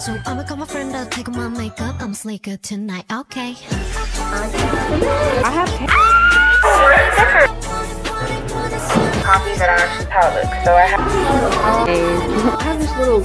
So I'ma call my friend I'll take my makeup. I'm sleeker tonight, okay. I have coffee that are actually powder. So I have, I have this little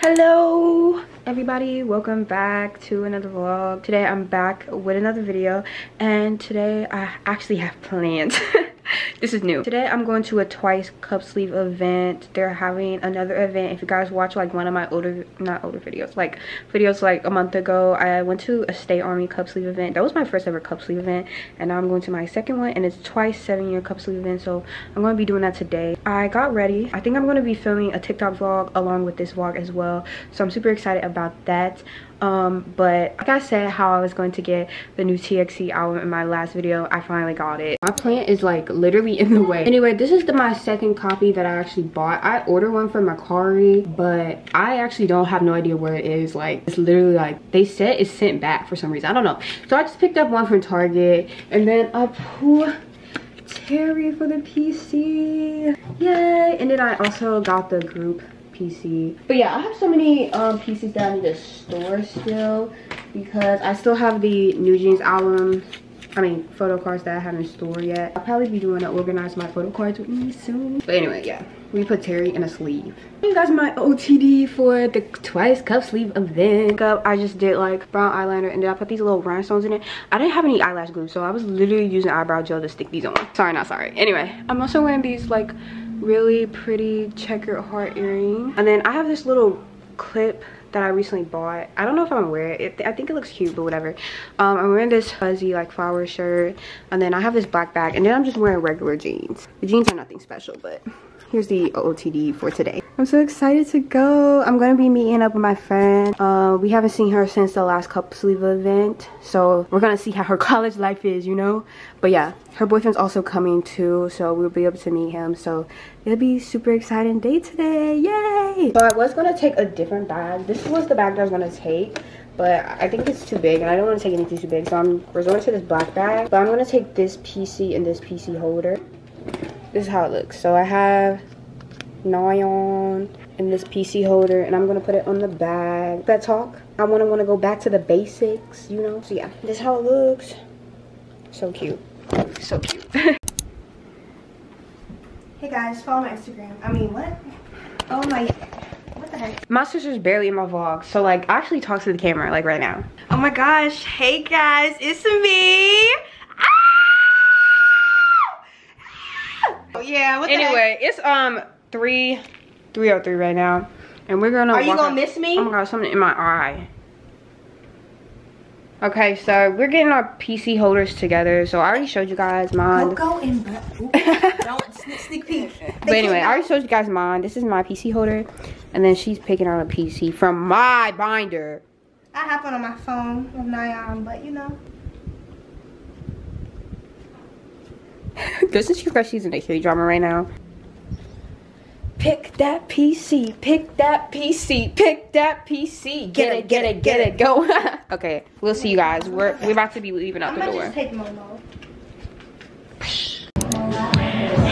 Hello everybody welcome back to another vlog today i'm back with another video and today i actually have plans this is new. Today i'm going to a twice cup sleeve event. They're having another event. If you guys watch like one of my older not older videos like videos like a month ago i went to a state army cup sleeve event. That was my first ever cup sleeve event and now i'm going to my second one and it's twice seven year cup sleeve event so i'm going to be doing that today. I got ready. I think i'm going to be filming a tiktok vlog along with this vlog as well so i'm super excited about that um but like i said how i was going to get the new TXT album in my last video i finally got it. My plant is like literally in the way. Anyway this is the my second copy that i actually bought. I ordered one from Mercari but i actually don't have no idea where it is. Like it's literally like they said it's sent back for some reason. I don't know. So i just picked up one from target and then i pulled Terry for the PC. Yay! And then I also got the group PC. But yeah, I have so many um, PCs that I need to store still because I still have the New Jeans album. I mean, photo cards that I haven't stored yet. I'll probably be doing to organize my photo cards with me soon. But anyway, yeah. We put Terry in a sleeve. You guys my OTD for the twice cup sleeve event. Uh, I just did like brown eyeliner and then I put these little rhinestones in it. I didn't have any eyelash glue, so I was literally using eyebrow gel to stick these on. Sorry, not sorry. Anyway, I'm also wearing these like really pretty checkered heart earring. And then I have this little clip that I recently bought. I don't know if I'm gonna wear it. I think it looks cute, but whatever. Um, I'm wearing this fuzzy like flower shirt. And then I have this black bag. And then I'm just wearing regular jeans. The jeans are nothing special, but here's the OOTD for today. I'm so excited to go. I'm gonna be meeting up with my friend. Uh, we haven't seen her since the last cup sleeve event. So we're gonna see how her college life is, you know? But yeah, her boyfriend's also coming too. So we'll be able to meet him. So it'll be super exciting day today. Yay! So I was gonna take a different bag. This was the bag that I was gonna take but I think it's too big and I don't want to take anything too big so I'm resorting to this black bag but I'm going to take this PC and this PC holder this is how it looks so I have Nayeon in this PC holder and I'm gonna put it on the bag. That talk, I wanna wanna go back to the basics, you know? So yeah, this is how it looks. So cute, so cute. hey guys, follow my Instagram. I mean, what? Oh my, what the heck? My sister's barely in my vlog, so like, I actually talk to the camera like right now. Oh my gosh, hey guys, it's me. Yeah, anyway, it's um three, 303 right now. And we're gonna Are you gonna miss me? Oh my god, something in my eye. Okay, so we're getting our PC holders together. So I already showed you guys mine. Go, go in, don't sneak peek. But anyway, I already showed you guys mine. This is my PC holder. And then she's picking out a PC from my binder. I have one on my phone with Nayeon, but you know. Doesn't she crush she's in a K-drama right now? Pick that PC, pick that PC, pick that PC. Get, it, get it, get it, go. okay, we'll see you guys. We're we're about to be leaving out the door.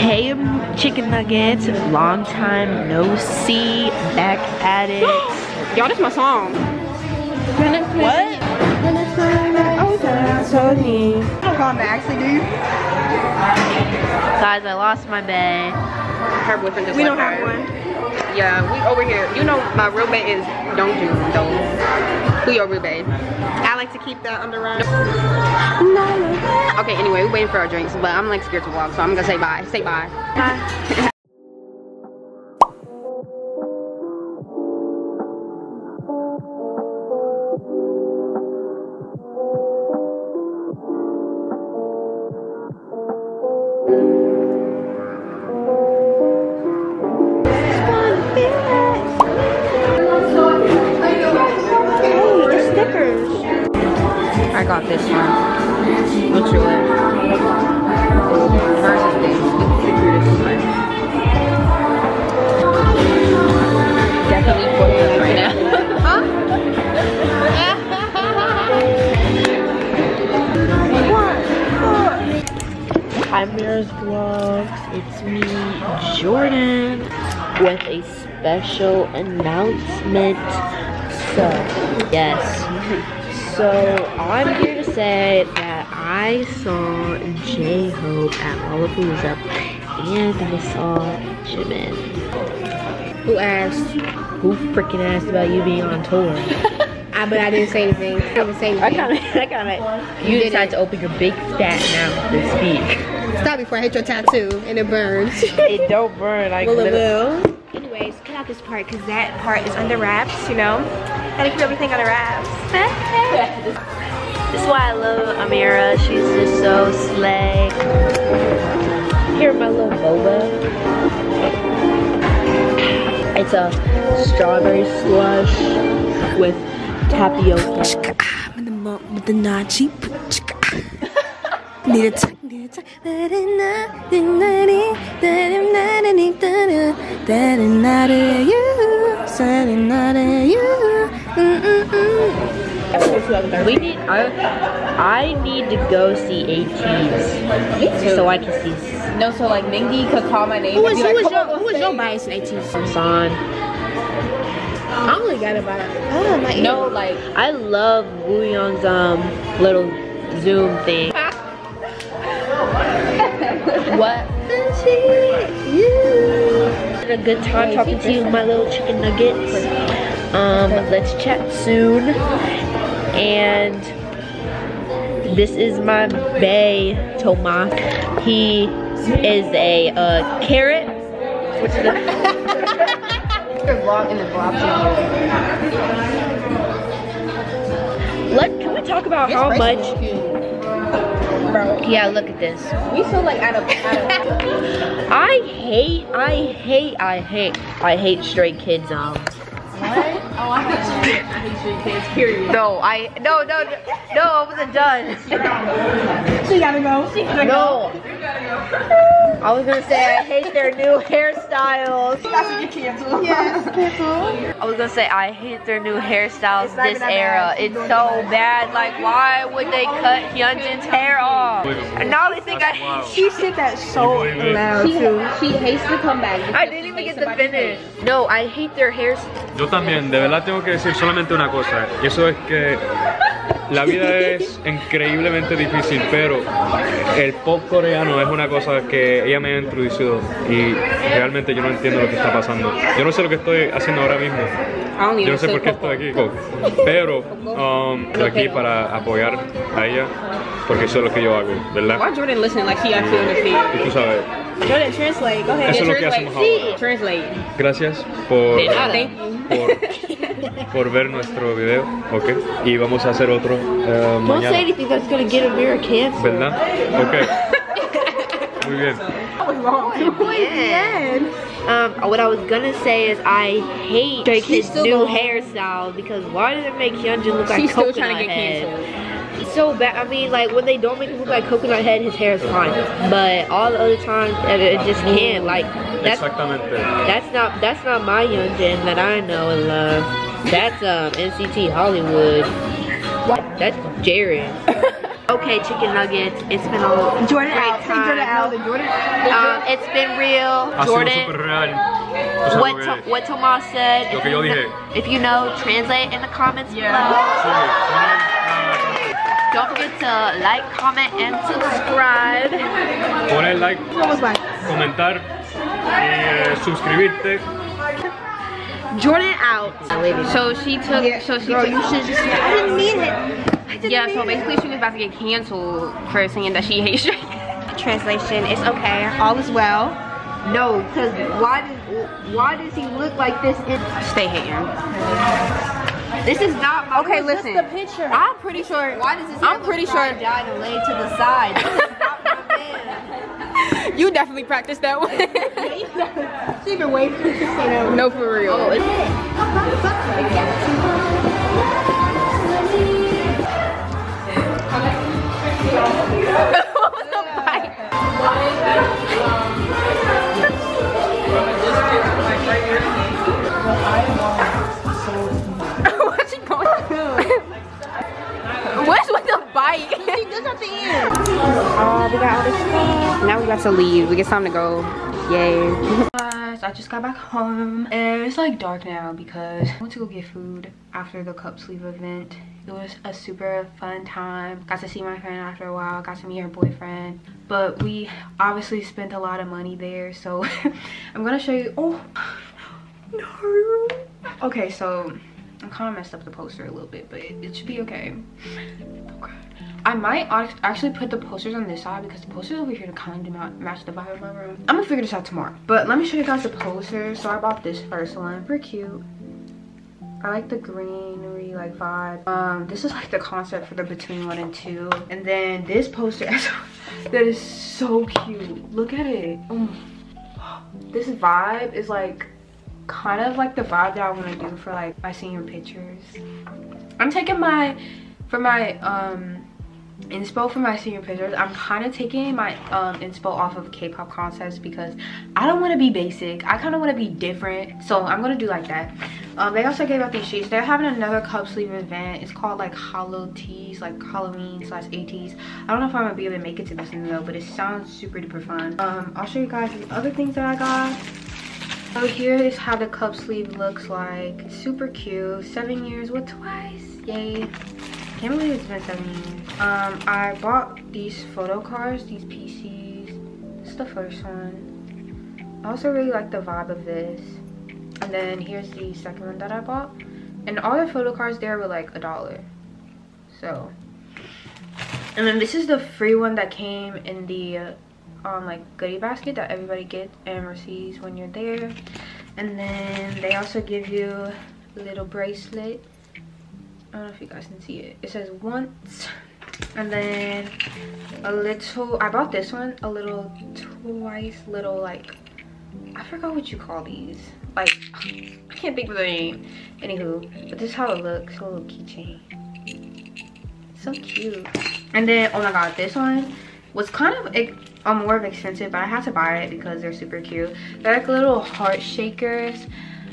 Hey, chicken nuggets. Long time no see. Back at it. Y'all, this my song. What? actually, do you? Guys, I lost my bed her boyfriend just We don't have one. Yeah, we over here. You know my real bed is don't do don't. Who your real bed? I like to keep that under wraps. Okay, anyway, we're waiting for our drinks, but I'm like scared to walk, so I'm gonna say bye. Say bye. Bye. special announcement. So, yes. So, I'm here to say that I saw J-Hope at Lollapalooza and I saw Jimin. Who asked? Who freaking asked about you being on tour? I, but I didn't say anything. I didn't say I anything. kind of, I kind of, you decided to open your big fat mouth and speak. Stop before I hit your tattoo and it burns. it don't burn like Well, it little- will. Anyways, cut out this part because that part is under wraps, you know? Gotta keep everything under wraps. This is why I love Amirrah. She's just so slay. Here, my little boba. It's a strawberry slush with tapioca. I'm in the mo with the nachi. Need a tuck, need a tuck. We need. I, I need to go see ATEEZ so I can see No, so like Mingi could call my name Who was, who like, was your, on, who was your stage." bias in 18? Samson. I only got about oh my No, like I love Woo Young's um little Zoom thing. What? Had a good time talking to you, my little chicken nuggets. Um, let's chat soon. And this is my bae, Tomas. He is a uh, carrot, which is a vlog in the vlog Let, can we talk about how much? Yeah, look at this. We feel like out of, I hate, I hate, I hate, I hate Stray Kids. Um. What? Oh, I thought you. I hate Stray Kids, period. No, I no no no, no I wasn't done. She gotta go. She gotta No. I was gonna say I hate their new hairstyles. Yes, I was gonna say I hate their new hairstyles this era. It's so bad. Like, why would they cut Hyunjin's hair off? And now they think I hate. She said that so loud too. She hates the comeback. I didn't even get to finish. No, I hate their hair. Yo también, de verdad tengo que decir solamente una cosa, y eso es que la vida es increíblemente difícil, pero el pop coreano es una cosa que ella me ha introducido y realmente yo no entiendo lo que está pasando. Yo no sé lo que estoy haciendo ahora mismo. Yo no sé por qué estoy aquí, pero um, estoy aquí para apoyar a ella, porque eso es lo que yo hago, ¿verdad? Y tú sabes, Jordan, translate. Go ahead. eso es lo que hacemos ahora. Translate. Gracias por, Thank you. por, por ver nuestro video, ok. Y vamos a hacer otro eh, Don't mañana, say anything that's gonna get a mirror cancer. ¿verdad? Ok. Muy bien. Um, what I was gonna say is I hate still new going. hairstyle because why do they make Hyunjin look like She's still coconut trying to get head? canceled. It's so bad. I mean, like when they don't make him look like coconut head, his hair is fine. But all the other times, it, it just can't. Like that's that's not that's not my Hyunjin that I know and love. That's um NCT Hollywood. That's Jared. okay, chicken nuggets. It's been a Jordan great out. Say Jordan time. out. Jordan. Um, it's been real. Ha Jordan. súper real. Tú sabes what to, what Tomas said. If you, know, if you know, translate in the comments Sí, below. Poner, Don't forget to like, comment, and subscribe. poner like, Almost bye. comentar y eh, suscribirte. Jordan out. So she took. Yeah, So she girl, took. you should just. I didn't mean it. I didn't Yeah. mean So it. basically, she was about to get canceled for saying that she hates straight. Translation, it's okay. All is well. No, because why does why does he look like this? In, Stay hating. This is not my. Okay, this is listen. the picture. I'm pretty sure. Why does his I'm pretty look sure- dyed and laid to the side? This is not my man. You definitely practiced that one. She been waiting to say that. no, for real. Oh, it's- what was the bite? We got to leave. We get time to go. Yay. I just got back home. And it's like dark now because i went to go get food after the cup sleeve event. It was a super fun time. Got to see my friend after a while. Got to meet her boyfriend. But we obviously spent a lot of money there so i'm gonna show you. Oh no. Okay so i kind of messed up the poster a little bit but it should be okay I might actually put the posters on this side because the posters over here kind of match the vibe of my room. I'm gonna figure this out tomorrow. But let me show you guys the posters. So I bought this first one. Pretty cute. I like the greenery like vibe. Um, this is like the concept for the between one and two. And then this poster that is so cute. Look at it. Oh. This vibe is like kind of like the vibe that I want to do for like my senior pictures. I'm taking my for my um inspo for my senior pictures i'm kind of taking my um inspo off of k-pop concepts because i don't want to be basic. I kind of want to be different. So i'm gonna do like that. Um they also gave out these sheets. They're having another cup sleeve event. It's called like hollow tees like halloween slash 80s i don't know if i'm gonna be able to make it to this one though but it sounds super duper fun. Um i'll show you guys the other things that i got. So here is how the cup sleeve looks like. It's super cute. Seven years with twice. Yay. Can't believe it's been seven years. Um, I bought these photo cards, these PCs. This is the first one. I also really like the vibe of this. And then here's the second one that I bought. And all the photo cards there were like a dollar. So. And then this is the free one that came in the uh, um, like goodie basket that everybody gets and receives when you're there. And then they also give you a little bracelet I don't know if you guys can see it. It says once and then a little, I bought this one, a little twice little like, I forgot what you call these. Like, I can't think of the name. Anywho, but this is how it looks, a little keychain. So cute. And then, oh my god, this one was kind of a, a uh, more of expensive, but I had to buy it because they're super cute. They're like little heart shakers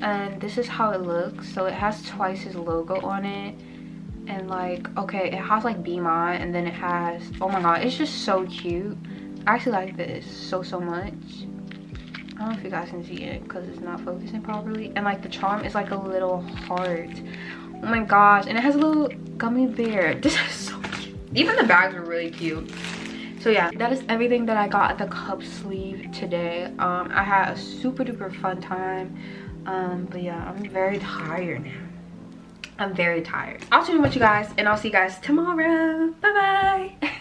and this is how it looks so it has twice his logo on it and like okay it has like be mine and then it has oh my god it's just so cute. I actually like this so so much. I don't know if you guys can see it because it's not focusing properly. And like the charm is like a little heart. Oh my gosh and it has a little gummy bear. This is so cute. Even the bags are really cute. So yeah that is everything that i got at the cup sleeve today. Um i had a super duper fun time. Um but yeah i'm very tired now i'm very tired. I'll tune in with you guys and i'll see you guys tomorrow. Bye bye